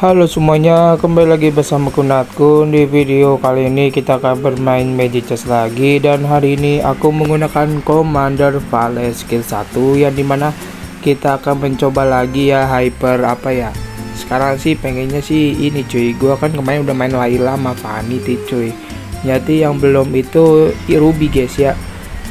Halo semuanya, kembali lagi bersama Kunatku. Di video kali ini kita akan bermain Magic Chess lagi. Dan hari ini aku menggunakan Commander Vale skill 1 Yang di mana kita akan mencoba lagi ya Hyper apa ya. Sekarang sih pengennya sih ini cuy. Gua kan kemarin udah main Layla sama Vanity cuy. Jadi yang belum itu Ruby guys ya.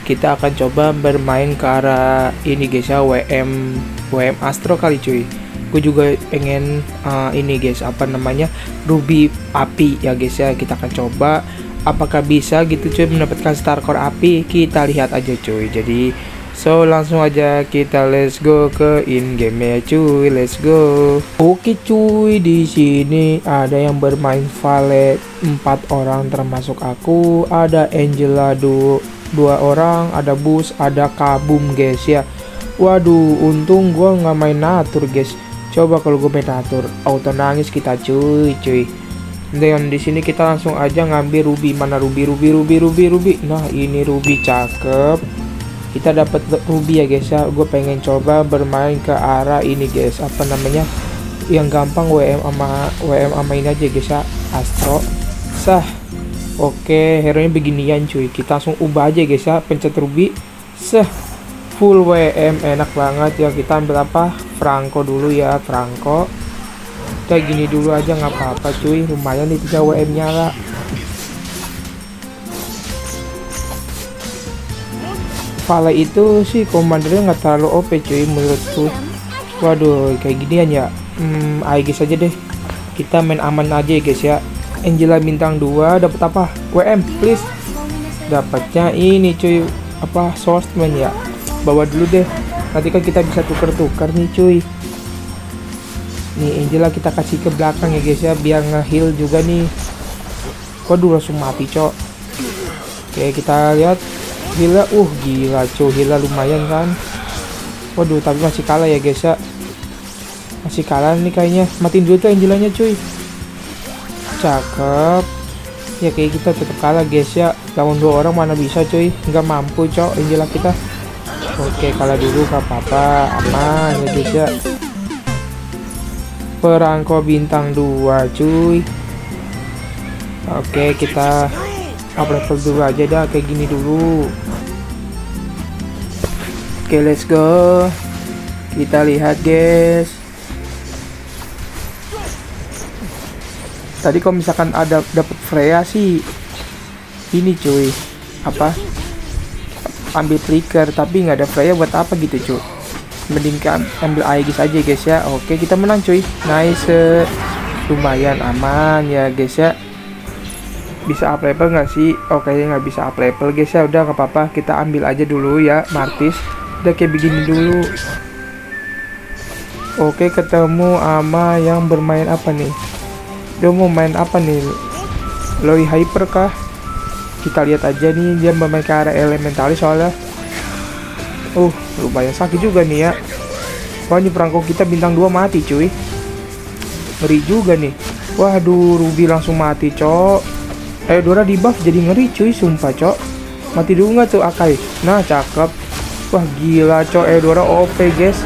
Kita akan coba bermain ke arah ini guys ya. WM WM Astro kali cuy gue juga pengen uh, ini guys apa namanya ruby api ya guys ya. Kita akan coba apakah bisa gitu cuy mendapatkan star core api? Kita lihat aja cuy. Jadi so langsung aja kita let's go ke in game ya cuy. Let's go. Oke cuy di sini ada yang bermain valet empat orang termasuk aku. Ada Angela du dua orang ada bus ada kabum guys ya. Waduh untung gua nggak main natur guys Coba kalau gue main atur auto nangis kita cuy cuy. Dan di sini kita langsung aja ngambil ruby mana ruby ruby ruby ruby ruby. Nah ini ruby cakep. Kita dapat ruby ya guys ya. Gue pengen coba bermain ke arah ini guys. Apa namanya? Yang gampang WM sama WM sama ini aja guys ya. Astro. Sah. Oke, hero nya beginian cuy. Kita langsung ubah aja guys ya. Pencet ruby. Sah full WM enak banget ya. Kita ambil apa? Franco dulu ya Franco. Kayak gini dulu aja nggak apa-apa cuy. Lumayan nih 3 WM nyala Vale itu sih komandernya nggak terlalu OP cuy menurutku. Waduh kayak ginian ya. Hmm guys aja deh. Kita main aman aja ya guys ya. Angela bintang 2 dapat apa? WM please. Dapatnya ini cuy. Apa? Swordsman ya bawa dulu deh. Nanti kan kita bisa tuker-tuker nih cuy. Nih Angela kita kasih ke belakang ya guys ya biar ngeheal juga nih. Waduh langsung mati cok. Oke kita lihat. Gila uh gila cuy. Gila lumayan kan? Waduh tapi masih kalah ya guys ya. Masih kalah nih kayaknya. Matiin dulu tuh Angelanya cuy. Cakep. Ya kayak kita tetap kalah guys ya. Lawan dua orang mana bisa cuy? Nggak mampu cok Angela kita Oke kalah dulu gak apa-apa aman ya ya perangko bintang 2 cuy. Oke kita up level dulu aja dah kayak gini dulu. Oke let's go. Kita lihat guys. Tadi kalau misalkan ada dapat Freya sih. Ini cuy. Apa ambil trigger tapi nggak ada Freya buat apa gitu cuy mending ambil Aegis aja guys ya. Oke kita menang cuy. Nice lumayan aman ya guys ya. Bisa up level nggak sih? Oke ya nggak bisa up level guys ya. Udah nggak apa-apa. Kita ambil aja dulu ya Martis. Udah kayak begini dulu. Oke ketemu ama yang bermain apa nih? Dia mau main apa nih? Loi Hyper kah kita lihat aja nih dia ke arah elementalis soalnya. Uh lumayan sakit juga nih ya. Wah ini perangko kita bintang 2 mati cuy. Ngeri juga nih. Waduh Ruby langsung mati cok. Eh Dora di buff jadi ngeri cuy sumpah cok. Mati dulu nggak tuh Akai? Nah cakep. Wah gila cok. Eh Dora OP guys.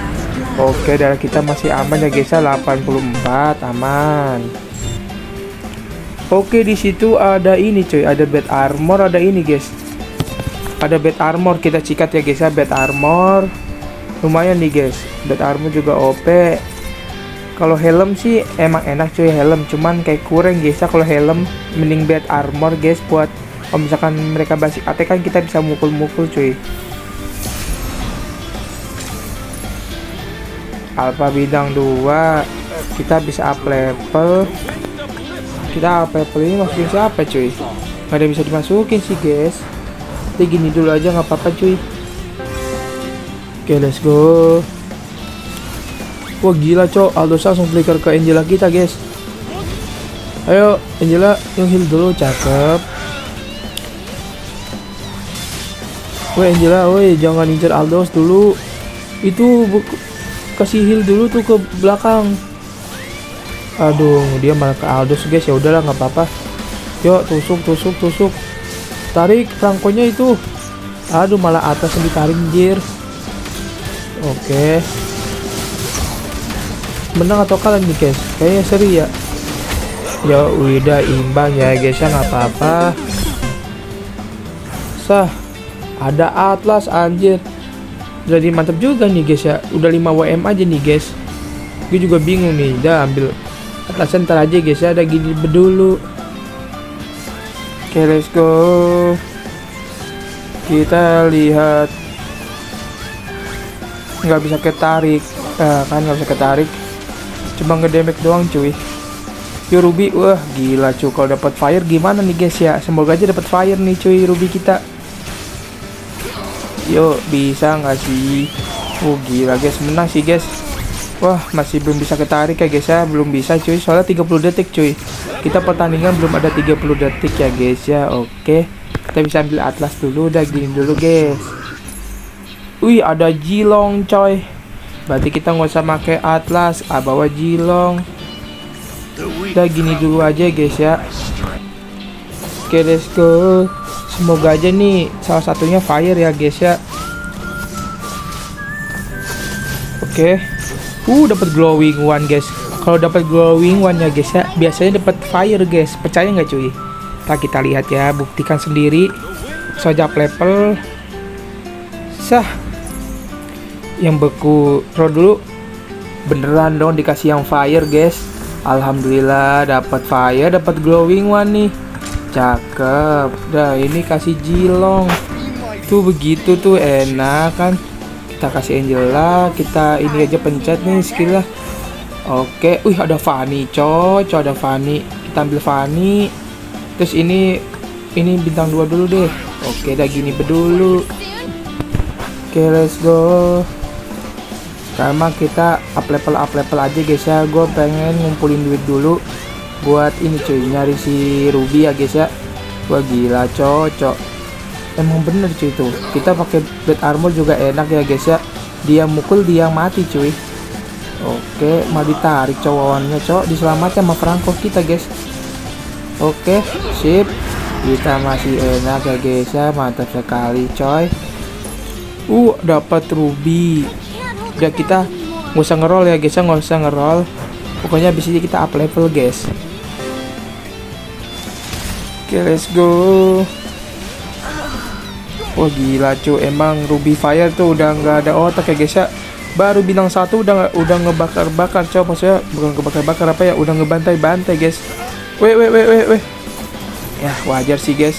Oke darah kita masih aman ya guys 84 aman Oke di situ ada ini cuy, ada bed armor, ada ini guys. Ada bed armor kita cikat ya guys ya, bed armor. Lumayan nih guys. Bed armor juga OP. Kalau helm sih emang enak cuy helm, cuman kayak kurang guys ya kalau helm mending bed armor guys buat kalau misalkan mereka basic AT kan kita bisa mukul-mukul cuy. Alpha bidang 2 kita bisa up level kita apa ini masukin siapa cuy? Nggak ada bisa dimasukin sih guys. Jadi gini dulu aja nggak apa-apa cuy. Oke let's go. Wah gila cok. Aldo langsung flicker ke Angela kita guys. Ayo Angela yang heal dulu. Cakep. Woi Angela, woi jangan incer Aldos dulu. Itu kasih heal dulu tuh ke belakang aduh dia malah ke Aldous guys ya udahlah nggak apa-apa. Yuk tusuk tusuk tusuk. Tarik rangkonya itu. Aduh malah atas yang ditarik jir oke. Menang atau kalah nih guys? Kayaknya seri ya. Ya udah imbang ya guys ya nggak apa-apa. Sah. Ada atlas anjir. Jadi mantap juga nih guys ya. Udah 5 WM aja nih guys. Gue juga bingung nih udah ambil atlasnya ntar aja guys. Ya ada gini dulu oke okay, let's go. Kita lihat. Nggak bisa ketarik. Uh, kan nggak bisa ketarik. Cuma ngedemek doang cuy. Yo Ruby, wah gila cuy. Kalau dapat fire gimana nih guys ya? Semoga aja dapat fire nih cuy Ruby kita. Yo bisa nggak sih? Oh gila guys. Menang sih guys. Wah masih belum bisa ketarik ya guys ya, belum bisa cuy. Soalnya 30 detik cuy. Kita pertandingan belum ada 30 detik ya guys ya. Oke, kita bisa ambil atlas dulu, udah gini dulu guys. Wih ada jilong coy. Berarti kita nggak usah pakai atlas, ah bawa jilong udah gini dulu aja guys ya oke let's go semoga aja nih salah satunya fire ya guys ya oke okay. Uh dapat glowing one guys kalau dapat glowing one ya guys ya biasanya dapat fire guys percaya nggak cuy kita kita lihat ya buktikan sendiri sojak level sah yang beku pro dulu beneran dong dikasih yang fire guys Alhamdulillah dapat fire, dapat glowing one nih. Cakep. Dah ini kasih jilong. Tuh begitu tuh enak kan. Kita kasih Angela, kita ini aja pencet nih skill lah. Oke, wih ada Fanny, coy ada Fanny. Kita ambil Fanny. Terus ini ini bintang dua dulu deh. Oke, dah gini bedulu. Oke, let's go karena kita up level up level aja guys ya gue pengen ngumpulin duit dulu buat ini cuy nyari si Ruby ya guys ya wah gila cocok emang bener cuy tuh kita pakai bed armor juga enak ya guys ya. Dia mukul dia mati cuy. Oke mau ditarik cowoknya cowok diselamatkan sama perangkok kita guys. Oke sip. Kita masih enak ya guys ya. Mantap sekali coy. Uh dapat ruby. Udah kita nggak usah ngerol ya guys ya. Nggak usah ngerol pokoknya abis ini kita up level guys. Oke let's go Wah gila cuy. Emang Ruby Fire tuh udah nggak ada otak ya guys ya. Baru bintang satu udah udah ngebakar-bakar coba maksudnya bukan ngebakar-bakar apa ya? Udah ngebantai-bantai guys. Weh weh weh weh weh. Ya wajar sih guys.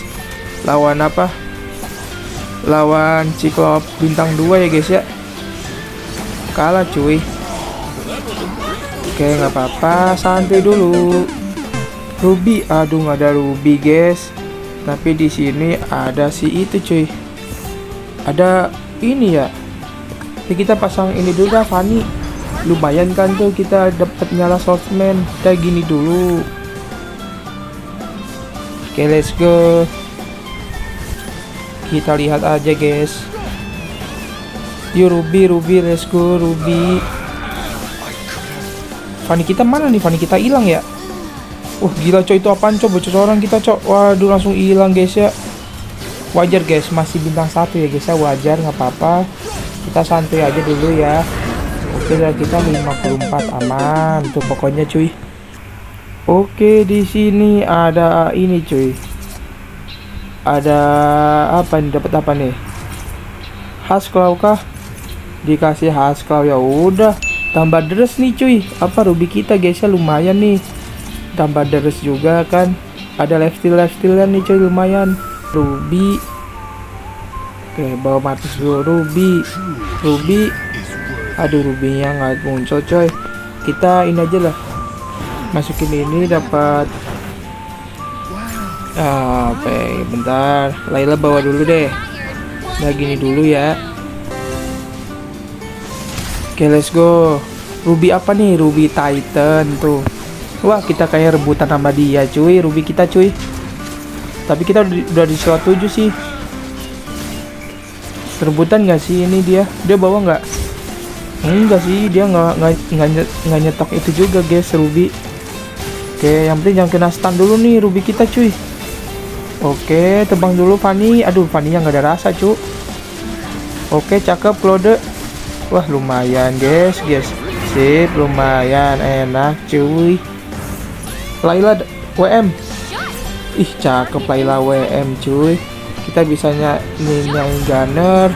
Lawan apa? Lawan Ciklop bintang 2 ya guys ya. Kalah cuy. Oke nggak apa-apa. Santai dulu. Ruby aduh nggak ada Ruby guys. Tapi di sini ada si itu cuy ada ini ya Jadi kita pasang ini dulu dah Fanny lumayan kan tuh kita dapat nyala swordsman kita gini dulu oke let's go kita lihat aja guys Yuk Ruby, Ruby, let's go Ruby. Fanny kita mana nih? Fanny kita hilang ya? Wah gila coy itu apaan coy? Bocor orang kita coy. Waduh langsung hilang guys ya. Wajar guys, masih bintang satu ya guys ya. Wajar nggak apa-apa. Kita santai aja dulu ya. Oke udah kita 54 aman. Tuh pokoknya cuy. Oke di sini ada ini cuy. Ada apa nih? Dapat apa nih? Khas kah? dikasih haskell ya udah tambah deres nih cuy apa ruby kita guys ya lumayan nih tambah deres juga kan ada lifesteal lifesteal nih cuy lumayan ruby oke bawa mati dulu ruby ruby aduh rubynya nggak muncul coy kita ini aja lah masukin ini dapat ah, oke bentar Laila bawa dulu deh nah gini dulu ya Oke, let's go. Ruby apa nih? Ruby Titan tuh. Wah, kita kayak rebutan sama dia, cuy. Ruby kita, cuy. Tapi kita udah di slot 7 sih. Rebutan nggak sih ini dia? Dia bawa nggak? Enggak sih, dia nggak nggak nyetok itu juga, guys, Ruby. Oke, yang penting jangan kena stun dulu nih Ruby kita, cuy. Oke, tebang dulu Fanny. Aduh, Fanny yang nggak ada rasa, cuy. Oke, cakep, Claude. Wah lumayan guys guys sip lumayan enak cuy Laila WM ih cakep Laila WM cuy. Kita bisanya ninjain gunner.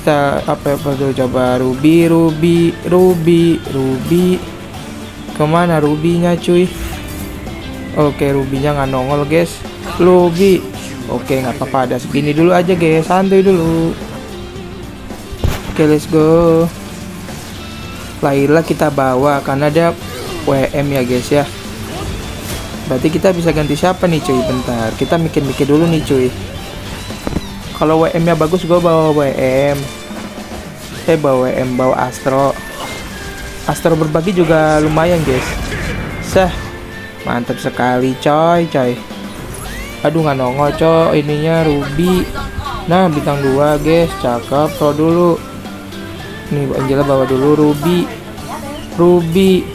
Kita apa apa tuh coba ruby ruby ruby ruby. Ke mana rubinya cuy? Oke rubinya nggak nongol guys. Ruby. Oke nggak apa-apa ada segini dulu aja guys. Santai dulu. Oke let's go. Laila kita bawa karena ada WM ya guys ya berarti kita bisa ganti siapa nih cuy? Bentar kita mikir-mikir dulu nih cuy. Kalau WM nya bagus gue bawa WM eh bawa WM bawa Astro. Astro berbagi juga lumayan guys. Sah mantap sekali coy coy. Aduh nggak nongol coy. Ininya Ruby. Nah bintang dua guys. Cakep pro dulu. Nih Angela bawa dulu Ruby. Ruby.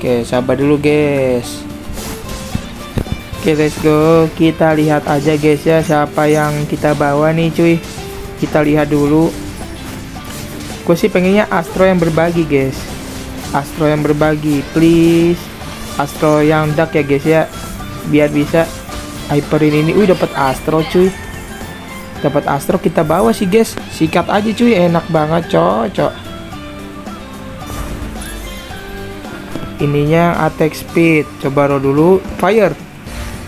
Oke sabar dulu guys oke let's go. Kita lihat aja guys ya siapa yang kita bawa nih cuy. Kita lihat dulu. Gue sih pengennya Astro yang berbagi guys. Astro yang berbagi please. Astro yang dark ya guys ya. Biar bisa hyperin ini. Wih dapat Astro cuy. Dapat Astro kita bawa sih guys. Sikat aja cuy. Enak banget cocok. Ininya attack speed. Coba roll dulu. Fire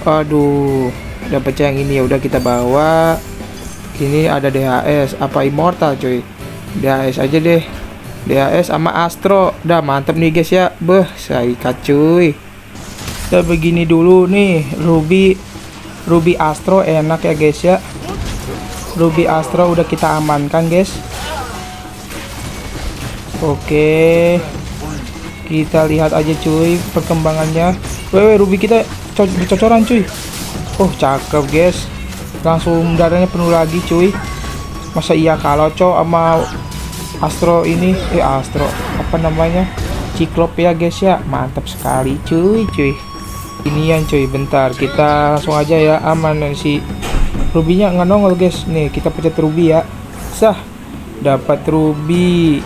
aduh dapat yang ini ya udah kita bawa. Ini ada DHS apa immortal cuy? DHS aja deh. DHS sama Astro. Udah mantep nih guys ya. Beh saya cuy. Kita begini dulu nih Ruby. Ruby Astro enak ya guys ya. Ruby Astro udah kita amankan guys. Oke. Kita lihat aja cuy perkembangannya. Wewe Ruby kita co cocoran cuy. Oh cakep guys. Langsung darahnya penuh lagi cuy. Masa iya kalau co sama Astro ini? Eh Astro. Apa namanya? Ciklop ya guys ya. Mantap sekali cuy cuy. Ini yang cuy bentar. Kita langsung aja ya aman. Si rubinya nggak nongol guys. Nih kita pencet ruby ya. Sah. Dapat ruby.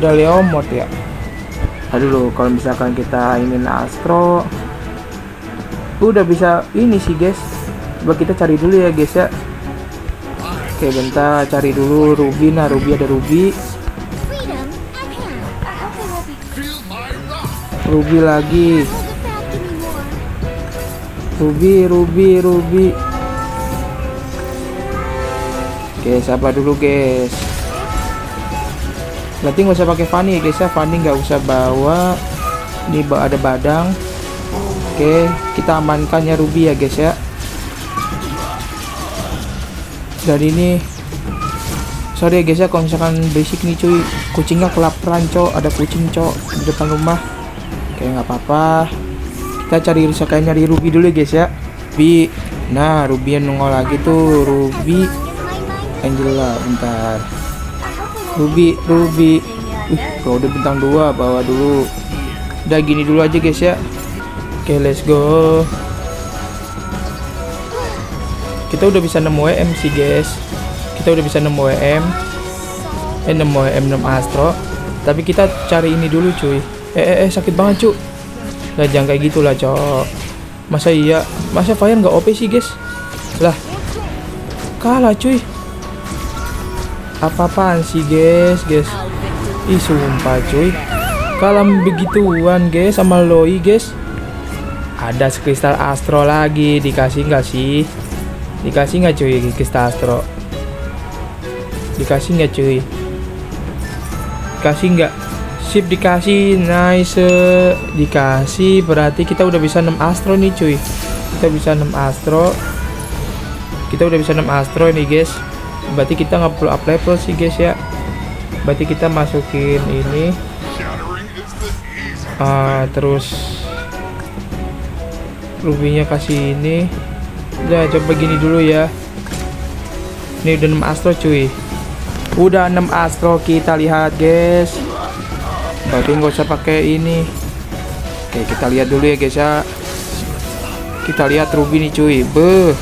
Ada leomot ya? Aduh kalau misalkan kita ingin astro udah bisa ini sih guys coba kita cari dulu ya guys ya oke bentar cari dulu ruby nah ruby ada ruby ruby lagi ruby ruby ruby Oke, sabar dulu guys. Berarti nggak usah pakai Fanny ya guys ya. Fanny nggak usah bawa. Ini ada badang. Oke, kita amankan ya Ruby ya guys ya. Dan ini sorry ya guys ya kalau misalkan basic nih cuy. Kucingnya kelaparan cok. Ada kucing cok di depan rumah. Oke nggak apa-apa. Kita cari risaknya nyari ruby dulu ya guys ya. Ruby. Nah ruby yang nongol lagi tuh. Ruby. Angela bentar. Ruby Ruby. Kalau udah bintang 2 bawa dulu. Udah gini dulu aja guys ya Oke okay, let's go. Kita udah bisa nemu WM sih guys. Kita udah bisa nemu WM Eh nemu WM 6 Astro. Tapi kita cari ini dulu cuy. Eh eh, eh sakit banget cuy Lah jangan kayak gitulah cok. Masa iya? Masa Fire nggak OP sih guys? Lah. Kalah cuy. Apa-apaan sih guys guys? Ih sumpah cuy. Kalau begituan guys sama Loi guys ada kristal astro lagi dikasih nggak sih? Dikasih nggak cuy kristal astro? Dikasih nggak cuy? Dikasih nggak? Sip dikasih. Nice. Dikasih berarti kita udah bisa 6 astro nih cuy. Kita bisa 6 astro. Kita udah bisa 6 astro nih guys. Berarti kita nggak perlu up level sih guys ya. Berarti kita masukin ini. Uh, terus rubinya kasih ini. Udah coba gini dulu ya. Ini udah 6 astro cuy. Udah 6 astro kita lihat guys. Berarti nggak usah pakai ini. Oke kita lihat dulu ya guys ya. Kita lihat ruby nih cuy. Beh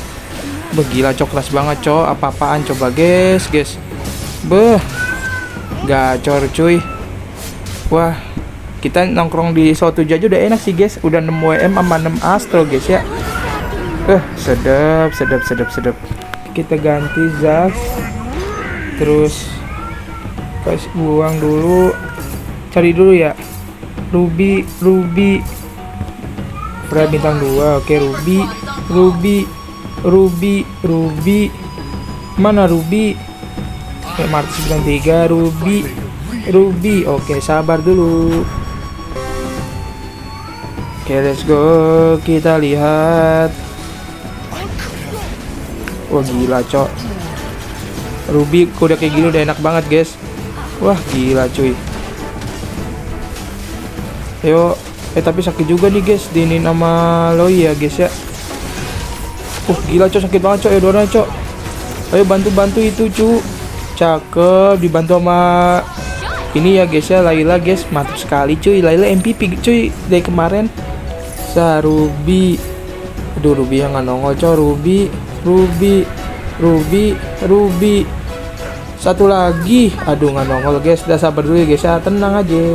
Beh gila coklas banget cok. Apa-apaan coba guys guys. Beh Gacor cuy. Wah kita nongkrong di suatu aja udah enak sih guys. Udah 6 WM sama 6 Astro guys ya. Eh sedap sedap sedap sedap. Kita ganti Zaf terus kasih buang dulu. Cari dulu ya. Ruby Ruby. Fra bintang 2 oke Ruby. Ruby Ruby Ruby. Mana Ruby? Oke, Martis bintang 3 Ruby. Ruby oke sabar dulu oke let's go. Kita lihat. Wah gila cok. Ruby udah kayak gini udah enak banget guys. Wah gila cuy. Ayo. Eh tapi sakit juga nih guys Dinin sama Loi ya guys ya. Uh gila cok. Sakit banget cok ya Dora cok. Ayo bantu-bantu itu cu Cakep dibantu sama Ini ya guys ya. Laila guys Mantap sekali cuy. Laila MVP cuy Dari kemarin Sarubi Aduh Ruby yang nggak nongol cok Ruby Ruby Ruby Ruby Satu lagi Aduh nggak nongol guys Udah sabar dulu ya guys ya Tenang aja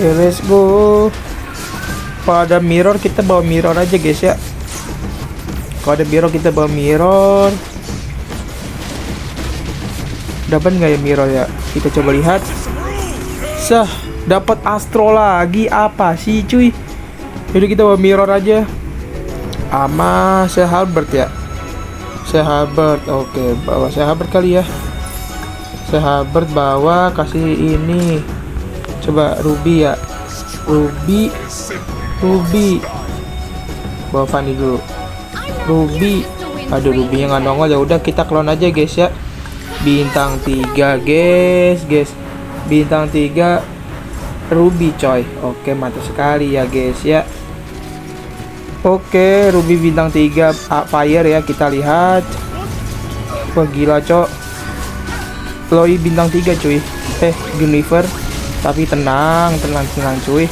Oke, let's go. Kalau ada mirror kita bawa mirror aja guys ya. Kalau ada mirror kita bawa mirror. Dapat nggak ya mirror ya? Kita coba lihat. Sah, dapat astro lagi apa sih cuy? Jadi kita bawa mirror aja. Ama Sehalbert ya. Sehalbert, oke bawa Sehalbert kali ya. Sehalbert bawa kasih ini. Coba Ruby ya. Ruby Ruby. Bawa Fanny dulu. Ruby. Aduh Ruby yang nggak nongol. Ya udah kita clone aja guys ya. Bintang 3 guys guys. Bintang 3 Ruby coy. Oke mantap sekali ya guys ya oke Ruby bintang 3 fire ya kita lihat. Wah gila cok. Loi bintang 3 cuy. Eh Gunifer tapi tenang tenang tenang cuy.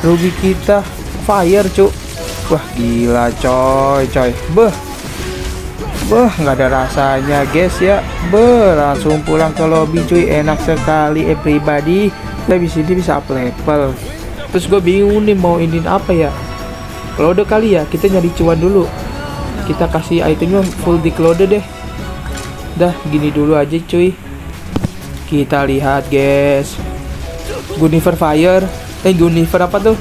Rugi kita fire cuk. Wah gila coy coy. Beh. Beh nggak ada rasanya guys ya. Beh langsung pulang ke lobby cuy. Enak sekali everybody kita di sini bisa up level terus gue bingung nih mau ini apa ya udah kali ya kita nyari cuan dulu. Kita kasih itemnya full di cloud deh. Dah gini dulu aja cuy. Kita lihat guys. Gunifer Fire. Eh Gunifer apa tuh?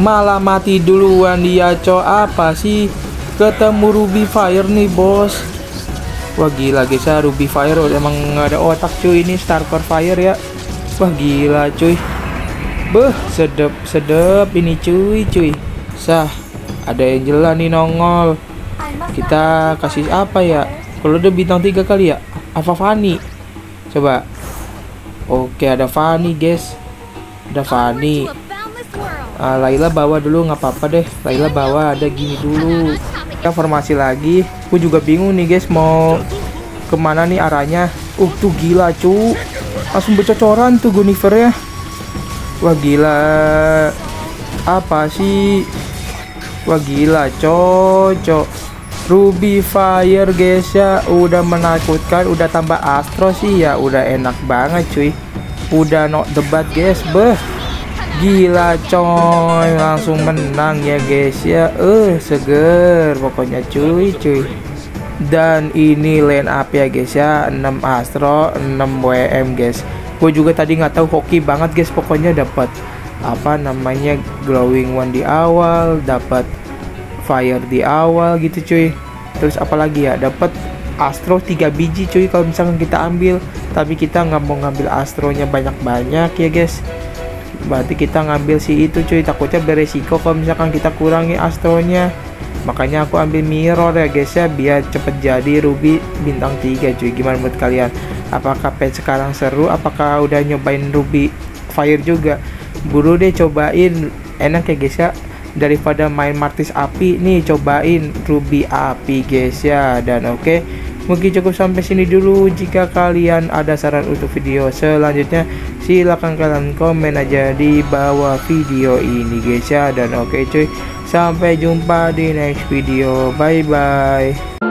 Malah mati duluan dia co. Apa sih? Ketemu Ruby Fire nih bos. Wah gila guys ya. Ruby Fire emang ada otak cuy. Ini Starcore Fire ya. Wah gila cuy beh sedep sedep ini cuy cuy. Sah ada Angela nih nongol. Kita kasih apa ya? Kalau udah bintang tiga kali ya? Apa Fanny coba. Oke ada Fanny guys. Ada Fanny uh, Laila bawa dulu nggak apa-apa deh. Laila bawa ada gini dulu. Kita formasi lagi. Aku juga bingung nih guys mau Ke mana nih arahnya. Uh tuh gila cu. Langsung bercocoran tuh Gunifer ya Wah gila. Apa sih? Wah gila cocok. Ruby Fire guys ya. Udah menakutkan udah tambah Astro sih ya. Udah enak banget cuy. Udah no debat guys beh. Gila coy. Langsung menang ya guys ya. Eh uh, seger pokoknya cuy cuy. Dan ini line up ya guys ya. 6 Astro 6 WM guys gue juga tadi nggak tahu hoki banget guys. Pokoknya dapat apa namanya glowing one di awal dapat fire di awal gitu cuy. Terus apalagi ya? Dapat astro 3 biji cuy kalau misalkan kita ambil. Tapi kita nggak mau ngambil astronya banyak-banyak ya guys. Berarti kita ngambil si itu cuy. Takutnya beresiko kalau misalkan kita kurangi astronya makanya aku ambil mirror ya guys ya biar cepet jadi ruby bintang 3 cuy. Gimana menurut kalian? Apakah pet sekarang seru? Apakah udah nyobain ruby fire juga? Buru deh cobain. Enak ya guys ya. Daripada main martis api nih cobain ruby api guys ya. Dan oke okay, mungkin cukup sampai sini dulu. Jika kalian ada saran untuk video selanjutnya silahkan kalian komen aja di bawah video ini guys ya. Dan oke okay, cuy sampai jumpa di next video. Bye bye